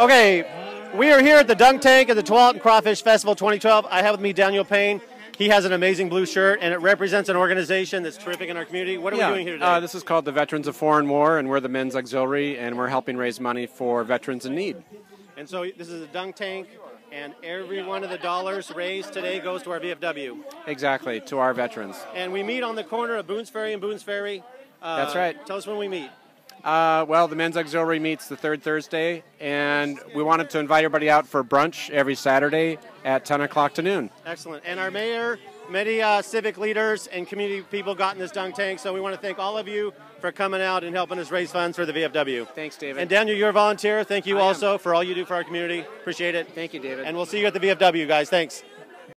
Okay, we are here at the Dunk Tank at the Tualatin Crawfish Festival 2012. I have with me Daniel Payne. He has an amazing blue shirt, and it represents an organization that's terrific in our community. What are yeah, we doing here today? Uh, this is called the Veterans of Foreign War, and we're the men's auxiliary, and we're helping raise money for veterans in need. and so this is a dunk tank, and every one of the dollars raised today goes to our VFW. Exactly, to our veterans. And we meet on the corner of Boone's Ferry and Boone's Ferry. Uh, That's right. Tell us when we meet. Uh, well, the men's auxiliary meets the third Thursday, and we wanted to invite everybody out for brunch every Saturday at 10 o'clock to noon. Excellent. And our mayor, many uh, civic leaders and community people got in this dunk tank, so we want to thank all of you for coming out and helping us raise funds for the VFW. Thanks, David. And Daniel, you're a volunteer. Thank you I am. also for all you do for our community. Appreciate it. Thank you, David. And we'll see you at the VFW, guys. Thanks.